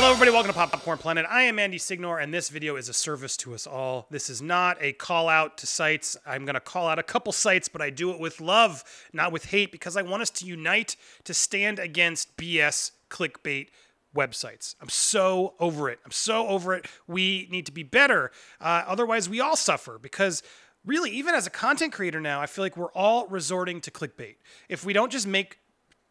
Hello, everybody. Welcome to Popcorned Planet. I am Andy Signore, and this video is a service to us all. This is not a call out to sites. I'm going to call out a couple sites, but I do it with love, not with hate, because I want us to unite to stand against BS clickbait websites. I'm so over it. I'm so over it. We need to be better. Uh, otherwise, we all suffer because really, even as a content creator now, I feel like we're all resorting to clickbait. If we don't just make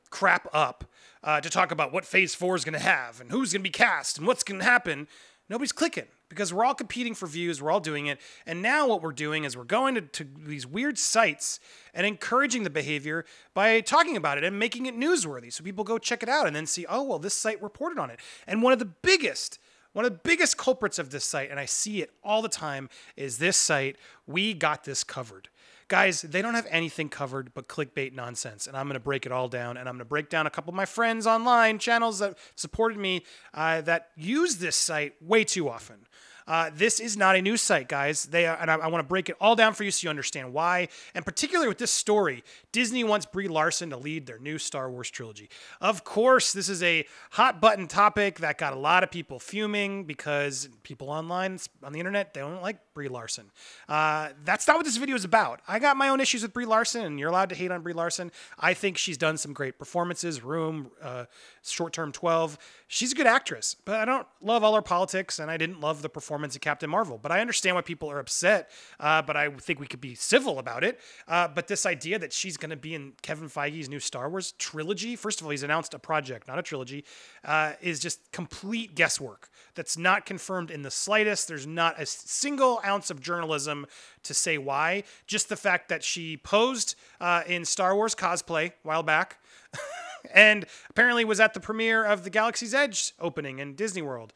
crap up uh, to talk about what Phase 4 is going to have and who's going to be cast and what's going to happen, nobody's clicking because we're all competing for views, we're all doing it. And now what we're doing is we're going to, to these weird sites and encouraging the behavior by talking about it and making it newsworthy. So people go check it out and then see, oh, well, this site reported on it. And one of the biggest one of the biggest culprits of this site, and I see it all the time, is this site, We Got This Covered. Guys, they don't have anything covered but clickbait nonsense, and I'm going to break it all down. And I'm going to break down a couple of my friends online, channels that supported me uh, that use this site way too often. Uh, this is not a news site, guys. They are, and I, I want to break it all down for you so you understand why. And particularly with this story, Disney wants Brie Larson to lead their new Star Wars trilogy. Of course, this is a hot button topic that got a lot of people fuming because people online on the internet they don't like Brie Larson. Uh, that's not what this video is about. I got my own issues with Brie Larson, and you're allowed to hate on Brie Larson. I think she's done some great performances. Room, uh, Short Term 12. She's a good actress, but I don't love all her politics, and I didn't love the performance of Captain Marvel. But I understand why people are upset. Uh, but I think we could be civil about it. Uh, but this idea that she's going to be in Kevin Feige's new Star Wars trilogy, first of all, he's announced a project, not a trilogy, uh, is just complete guesswork. That's not confirmed in the slightest. There's not a single ounce of journalism to say why. Just the fact that she posed uh, in Star Wars cosplay a while back. and apparently was at the premiere of the Galaxy's Edge opening in Disney World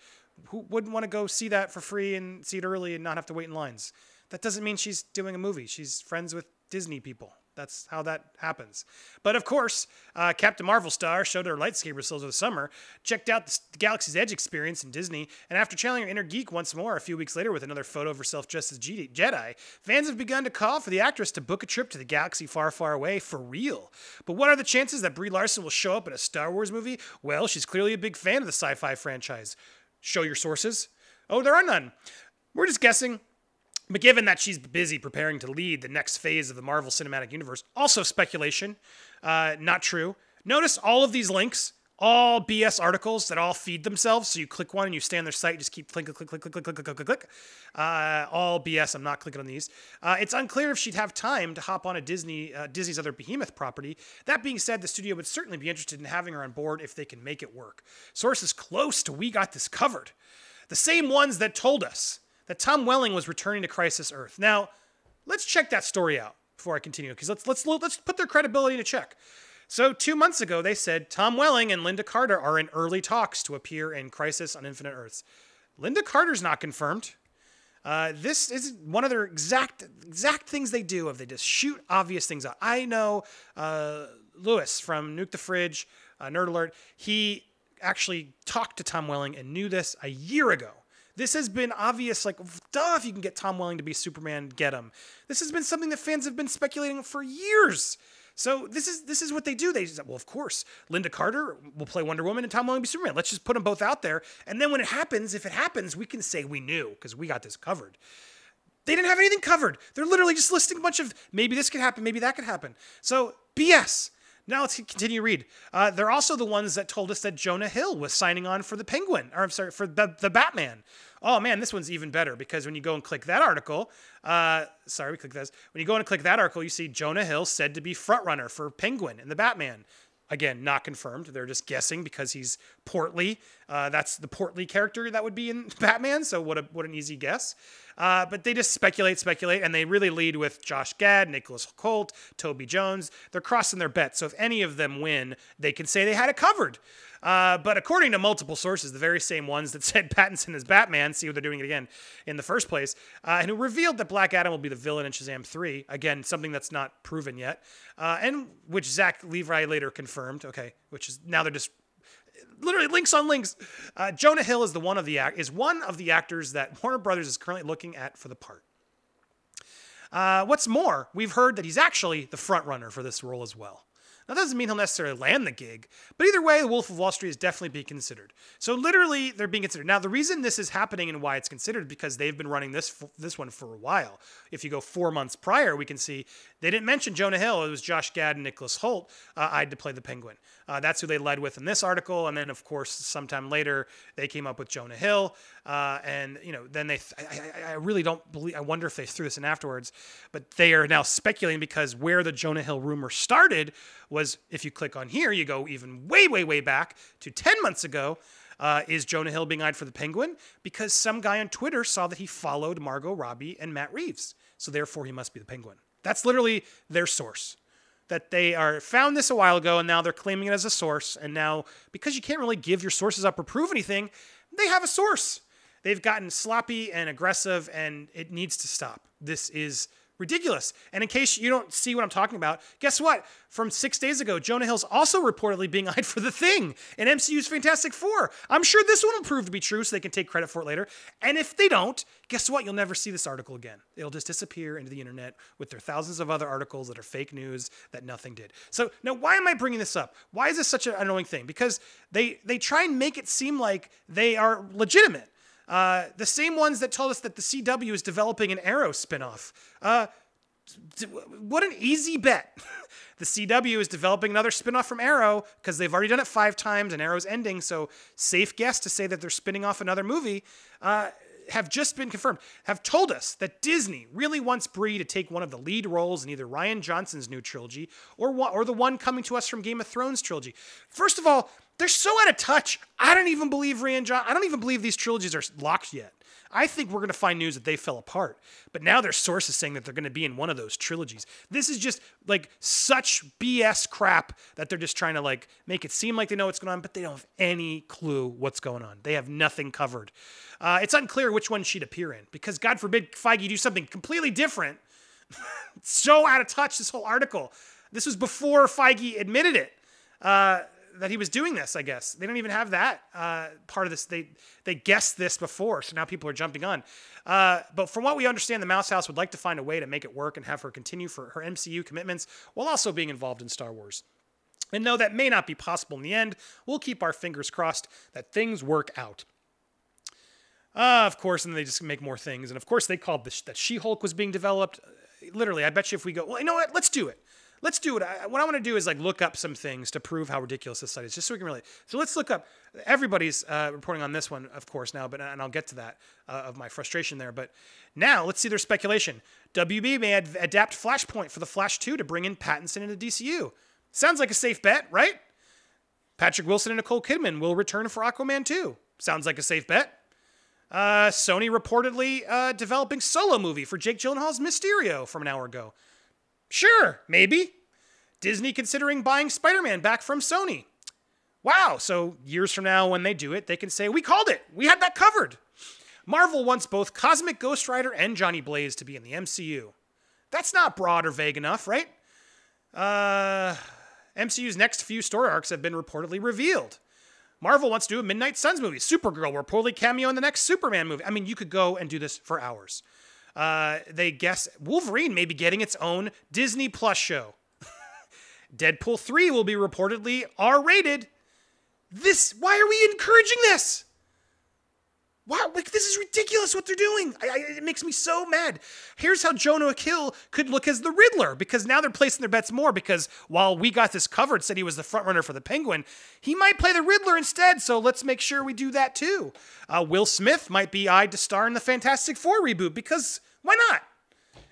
who wouldn't want to go see that for free and see it early and not have to wait in lines? That doesn't mean she's doing a movie. She's friends with Disney people. That's how that happens. But of course, uh, Captain Marvel star showed her lightsaber skills over the summer, checked out the Galaxy's Edge experience in Disney, and after channeling her inner geek once more a few weeks later with another photo of herself dressed as Jedi, fans have begun to call for the actress to book a trip to the galaxy far, far away for real. But what are the chances that Brie Larson will show up in a Star Wars movie? Well, she's clearly a big fan of the sci fi franchise. Show your sources. Oh, there are none. We're just guessing. But given that she's busy preparing to lead the next phase of the Marvel Cinematic Universe, also speculation, uh, not true. Notice all of these links, all BS articles that all feed themselves. So you click one and you stay on their site, just keep clicking, click, click, click, click, click, click, click, click. Uh, all BS. I'm not clicking on these. Uh, it's unclear if she'd have time to hop on a Disney uh, Disney's other behemoth property. That being said, the studio would certainly be interested in having her on board if they can make it work. Sources close to we got this covered. The same ones that told us that Tom Welling was returning to Crisis Earth. Now, let's check that story out before I continue, because let's let's let's put their credibility to check. So two months ago, they said Tom Welling and Lynda Carter are in early talks to appear in Crisis on Infinite Earths. Lynda Carter's not confirmed. Uh, this is one of their exact exact things they do. If they just shoot obvious things out, I know uh, Lewis from Nuke the Fridge, uh, Nerd Alert. He actually talked to Tom Welling and knew this a year ago. This has been obvious, like, duh, if you can get Tom Welling to be Superman, get him. This has been something that fans have been speculating for years. So this is this is what they do. They say, well, of course, Lynda Carter will play Wonder Woman and Tom Welling will be Superman. Let's just put them both out there, and then when it happens, if it happens, we can say we knew because we got this covered. They didn't have anything covered. They're literally just listing a bunch of maybe this could happen, maybe that could happen. So BS. Now let's continue to read. Uh, they're also the ones that told us that Jonah Hill was signing on for the Penguin, or I'm sorry, for the, the Batman. Oh man, this one's even better because when you go and click that article, uh, sorry, we click this. When you go and click that article, you see Jonah Hill said to be frontrunner for Penguin in the Batman. Again, not confirmed. They're just guessing because he's portly. Uh, that's the portly character that would be in Batman. So what a what an easy guess. Uh, but they just speculate, speculate, and they really lead with Josh Gad, Nicholas Hoult, Toby Jones. They're crossing their bets. So if any of them win, they can say they had it covered. Uh, but according to multiple sources, the very same ones that said Pattinson is Batman, see what they're doing it again in the first place, uh, and who revealed that Black Adam will be the villain in Shazam 3, again, something that's not proven yet, uh, and which Zach Levi later confirmed, okay, which is now they're just literally links on links. Uh, Jonah Hill is the one of the act is one of the actors that Warner Brothers is currently looking at for the part. Uh, what's more, we've heard that he's actually the front runner for this role as well. That doesn't mean he'll necessarily land the gig, but either way, The Wolf of Wall Street is definitely being considered. So literally, they're being considered. Now, the reason this is happening and why it's considered because they've been running this this one for a while. If you go four months prior, we can see they didn't mention Jonah Hill. It was Josh Gad and Nicholas Hoult uh, eyed to play the Penguin. Uh, that's who they led with in this article, and then of course, sometime later, they came up with Jonah Hill, uh, and you know, then they. Th- I, I, really don't believe. I wonder if they threw this in afterwards, but they are now speculating because where the Jonah Hill rumor started was if you click on here, you go even way, way, way back to 10 months ago. Uh, is Jonah Hill being eyed for the Penguin? Because some guy on Twitter saw that he followed Margot Robbie and Matt Reeves. So therefore, he must be the Penguin. That's literally their source. That they are found this a while ago and now they're claiming it as a source. And now, because you can't really give your sources up or prove anything, they have a source. They've gotten sloppy and aggressive, and it needs to stop. This is ridiculous. And in case you don't see what I'm talking about, guess what? From six days ago, Jonah Hill's also reportedly being eyed for the thing in MCU's Fantastic Four. I'm sure this one will prove to be true so they can take credit for it later. And if they don't, guess what? You'll never see this article again. It'll just disappear into the internet with their thousands of other articles that are fake news that nothing did. So now why am I bringing this up? Why is this such an annoying thing? Because they they try and make it seem like they are legitimate. Uh, the same ones that told us that the CW is developing an Arrow spinoff. Uh, what an easy bet. the CW is developing another spinoff from Arrow because they've already done it five times and Arrow's ending. So, safe guess to say that they're spinning off another movie. Uh, have just been confirmed, have told us that Disney really wants Brie to take one of the lead roles in either Rian Johnson's new trilogy or or the one coming to us from Game of Thrones trilogy. First of all, they're so out of touch. I don't even believe Rian John. I don't even believe these trilogies are locked yet. I think we're going to find news that they fell apart. But now there's sources saying that they're going to be in one of those trilogies. This is just like such BS crap that they're just trying to like make it seem like they know what's going on, but they don't have any clue what's going on. They have nothing covered. Uh, it's unclear which one she'd appear in because God forbid Feige do something completely different. so out of touch, this whole article. This was before Feige admitted it. Uh, that he was doing this. I guess they don't even have that uh, part of this. They they guessed this before, so now people are jumping on. Uh, but from what we understand, the Mouse House would like to find a way to make it work and have her continue for her MCU commitments while also being involved in Star Wars. And though that may not be possible in the end, we'll keep our fingers crossed that things work out. Uh, of course, and they just make more things. And of course, they called this, that She Hulk was being developed. Literally, I bet you if we go, well, you know what? Let's do it let's do it. What I want to do is like look up some things to prove how ridiculous this site is, just so we can really. So let's look up. Everybody's uh, reporting on this one, of course, now, but and I'll get to that uh, of my frustration there. But now let's see their speculation. WB may ad- adapt Flashpoint for the Flash 2 to bring in Pattinson into DCU. Sounds like a safe bet, right? Patrick Wilson and Nicole Kidman will return for Aquaman 2. Sounds like a safe bet. Uh, Sony reportedly uh, developing solo movie for Jake Gyllenhaal's Mysterio from an hour ago. Sure, maybe. Disney considering buying Spider Man back from Sony. Wow, so years from now, when they do it, they can say, We called it. We had that covered. Marvel wants both Cosmic Ghost Rider and Johnny Blaze to be in the MCU. That's not broad or vague enough, right? Uh, MCU's next few story arcs have been reportedly revealed. Marvel wants to do a Midnight Suns movie. Supergirl will reportedly cameo in the next Superman movie. I mean, you could go and do this for hours. Uh, they guess Wolverine may be getting its own Disney Plus show. Deadpool 3 will be reportedly R rated. This, why are we encouraging this? Wow, like this is ridiculous what they're doing. I, I, it makes me so mad. Here's how Jonah Hill could look as the Riddler because now they're placing their bets more because while we got this covered, said he was the front runner for the Penguin, he might play the Riddler instead. So let's make sure we do that too. Uh, Will Smith might be eyed to star in the Fantastic Four reboot because why not?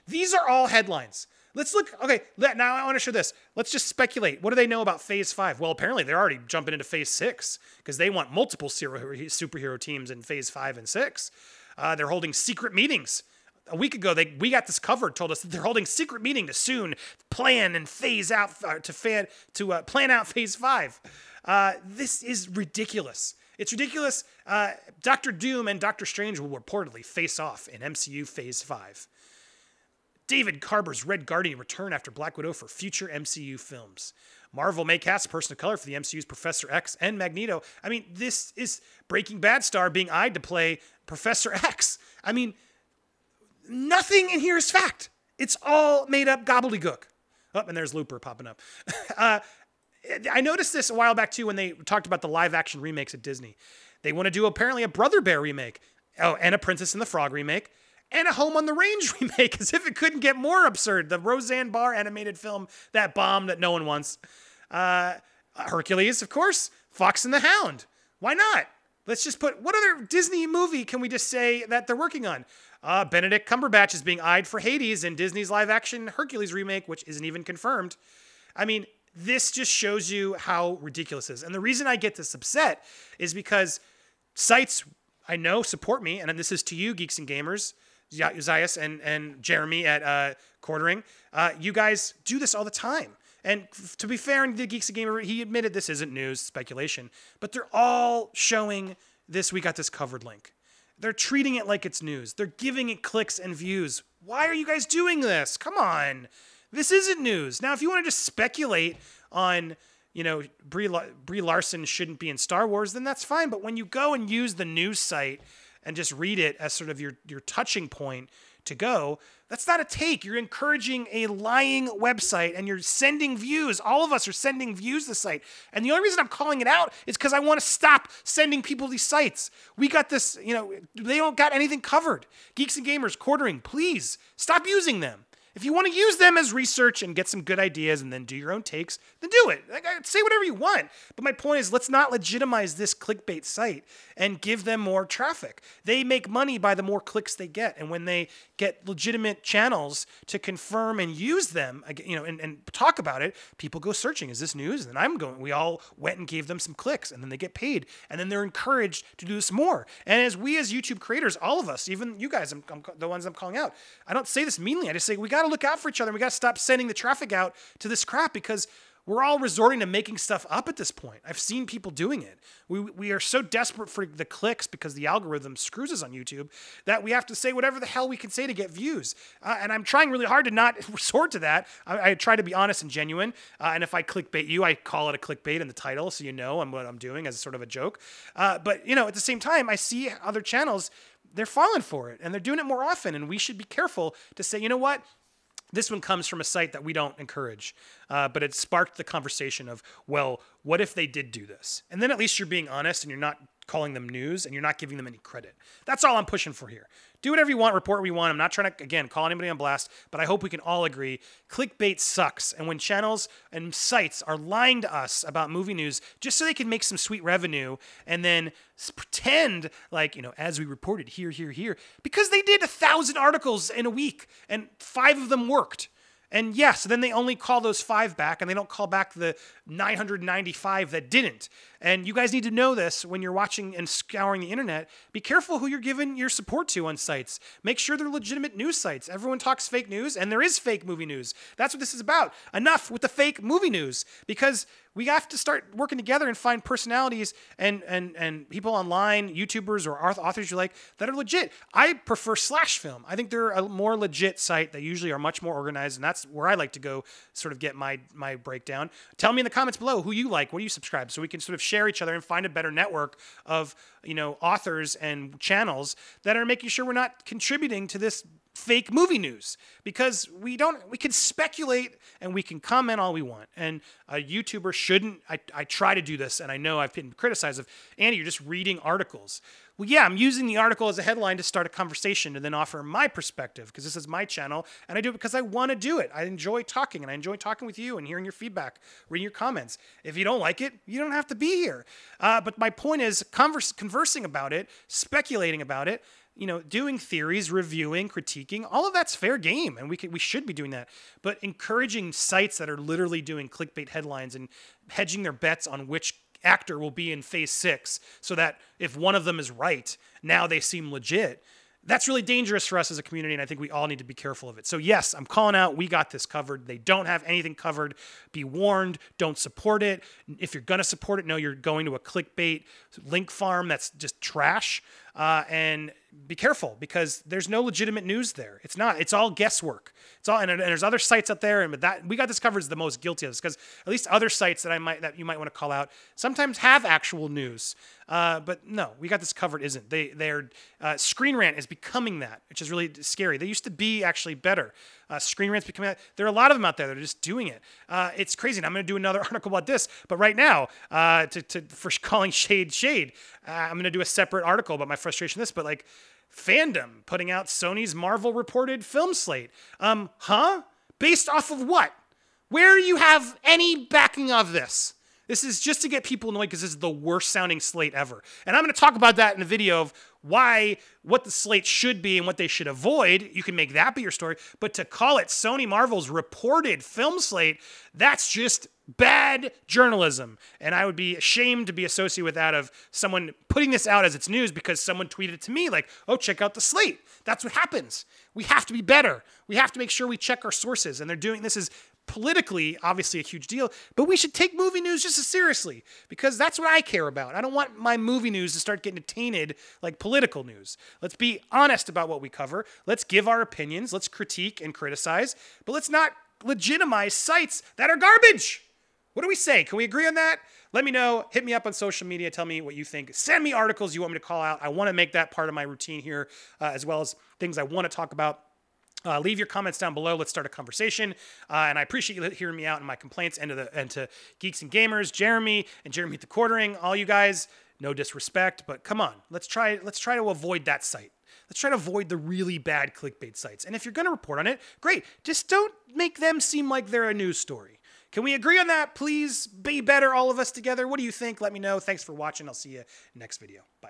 These are all headlines. Let's look. Okay, now I want to show this. Let's just speculate. What do they know about Phase Five? Well, apparently they're already jumping into Phase Six because they want multiple superhero teams in Phase Five and Six. Uh, they're holding secret meetings. A week ago, they we got this covered. Told us that they're holding secret meeting to soon plan and phase out uh, to fan to uh, plan out Phase Five. Uh, this is ridiculous. It's ridiculous. Uh, Doctor Doom and Doctor Strange will reportedly face off in MCU Phase Five. David Harbour's Red Guardian return after Black Widow for future MCU films. Marvel may cast a person of color for the MCU's Professor X and Magneto. I mean, this is Breaking Bad star being eyed to play Professor X. I mean, nothing in here is fact. It's all made up gobbledygook. Oh, and there's Looper popping up. uh, I noticed this a while back too when they talked about the live action remakes at Disney. They want to do apparently a Brother Bear remake. Oh, and a Princess and the Frog remake. And a Home on the Range remake, as if it couldn't get more absurd. The Roseanne Barr animated film that bomb that no one wants. Uh, Hercules, of course. Fox and the Hound. Why not? Let's just put what other Disney movie can we just say that they're working on? Uh, Benedict Cumberbatch is being eyed for Hades in Disney's live action Hercules remake, which isn't even confirmed. I mean, this just shows you how ridiculous is. And the reason I get this upset is because sites I know support me, and this is to you, geeks and gamers, Uzzias and, and Jeremy at uh, Quartering. Uh, you guys do this all the time. And f- to be fair, in the Geeks and Gamer, he admitted this isn't news, speculation, but they're all showing this. We got this covered link. They're treating it like it's news. They're giving it clicks and views. Why are you guys doing this? Come on. This isn't news. Now, if you want to just speculate on, you know, Brie, Brie Larson shouldn't be in Star Wars, then that's fine. But when you go and use the news site and just read it as sort of your, your touching point to go, that's not a take. You're encouraging a lying website and you're sending views. All of us are sending views to the site. And the only reason I'm calling it out is because I want to stop sending people these sites. We got this, you know, they don't got anything covered. Geeks and Gamers, quartering, please stop using them. If you want to use them as research and get some good ideas and then do your own takes, then do it. Like, say whatever you want. But my point is, let's not legitimize this clickbait site and give them more traffic. They make money by the more clicks they get. And when they get legitimate channels to confirm and use them, you know, and, and talk about it, people go searching. Is this news? And I'm going, we all went and gave them some clicks and then they get paid. And then they're encouraged to do this more. And as we as YouTube creators, all of us, even you guys, I'm, I'm the ones I'm calling out, I don't say this meanly. I just say we got to look out for each other. We got to stop sending the traffic out to this crap because we're all resorting to making stuff up at this point. I've seen people doing it. We, we are so desperate for the clicks because the algorithm screws us on YouTube that we have to say whatever the hell we can say to get views. Uh, and I'm trying really hard to not resort to that. I, I try to be honest and genuine. Uh, and if I clickbait you, I call it a clickbait in the title so you know I'm, what I'm doing as sort of a joke. Uh, but, you know, at the same time, I see other channels they're falling for it and they're doing it more often. And we should be careful to say, you know what? This one comes from a site that we don't encourage, uh, but it sparked the conversation of, well, what if they did do this? And then at least you're being honest and you're not calling them news and you're not giving them any credit. That's all I'm pushing for here. Do whatever you want, report what you want. I'm not trying to, again, call anybody on blast, but I hope we can all agree clickbait sucks. And when channels and sites are lying to us about movie news just so they can make some sweet revenue and then pretend like, you know, as we reported here, here, here, because they did a thousand articles in a week and five of them worked. And yes, then they only call those five back and they don't call back the 995 that didn't. And you guys need to know this when you're watching and scouring the internet. Be careful who you're giving your support to on sites. Make sure they're legitimate news sites. Everyone talks fake news, and there is fake movie news. That's what this is about. Enough with the fake movie news because we have to start working together and find personalities and and and people online, YouTubers or authors you like that are legit. I prefer Slash Film. I think they're a more legit site that usually are much more organized, and that's where I like to go, sort of get my my breakdown. Tell me in the comments below who you like, what do you subscribe, so we can sort of share each other and find a better network of you know authors and channels that are making sure we're not contributing to this fake movie news because we don't we can speculate and we can comment all we want. And a youtuber shouldn't I, I try to do this and i know i've been criticized of andy you're just reading articles. Well yeah i'm using the article as a headline to start a conversation and then offer my perspective because this is my channel and i do it because i want to do it. I enjoy talking and i enjoy talking with you and hearing your feedback reading your comments. If you don't like it you don't have to be here. Uh, but my point is converse, conversing about it speculating about it you know, doing theories, reviewing, critiquing, all of that's fair game, and we we should be doing that. But encouraging sites that are literally doing clickbait headlines and hedging their bets on which actor will be in Phase Six, so that if one of them is right, now they seem legit. That's really dangerous for us as a community, and I think we all need to be careful of it. So, yes, I'm calling out. We got this covered. They don't have anything covered. Be warned. Don't support it. If you're going to support it, know you're going to a clickbait link farm that's just trash. Uh, and be careful because there's no legitimate news there. It's not. It's all guesswork. It's all and, and there's other sites out there, and but that we got this covered as the most guilty of this because at least other sites that I might that you might want to call out sometimes have actual news. Uh, but no, we got this covered. Isn't they? They're uh, Screen Rant is becoming that, which is really scary. They used to be actually better. Uh, Screen Rant's becoming. There are a lot of them out there that are just doing it. Uh, it's crazy. And I'm going to do another article about this. But right now, uh, to, to for calling shade shade, uh, I'm going to do a separate article about my frustration. With this, but like fandom putting out Sony's Marvel reported film slate. Um, huh? Based off of what? Where do you have any backing of this? This is just to get people annoyed because this is the worst sounding slate ever. And I'm going to talk about that in a video of why, what the slate should be and what they should avoid. You can make that be your story. But to call it Sony Marvel's reported film slate, that's just bad journalism. And I would be ashamed to be associated with that of someone putting this out as its news because someone tweeted it to me like, oh, check out the slate. That's what happens. We have to be better. We have to make sure we check our sources. And they're doing this is politically obviously a huge deal, but we should take movie news just as seriously because that's what I care about. I don't want my movie news to start getting tainted like political news. Let's be honest about what we cover. Let's give our opinions. Let's critique and criticize, but let's not legitimize sites that are garbage. What do we say? Can we agree on that? Let me know. Hit me up on social media. Tell me what you think. Send me articles you want me to call out. I want to make that part of my routine here, uh, as well as things I want to talk about. Uh, leave your comments down below. Let's start a conversation. Uh, and I appreciate you hearing me out in my complaints and to, the, and to Geeks and Gamers, Jeremy and Jeremy the Quartering, all you guys. No disrespect, but come on, let's try. Let's try to avoid that site. Let's try to avoid the really bad clickbait sites. And if you're going to report on it, great. Just don't make them seem like they're a news story. Can we agree on that? Please be better, all of us together. What do you think? Let me know. Thanks for watching. I'll see you next video. Bye.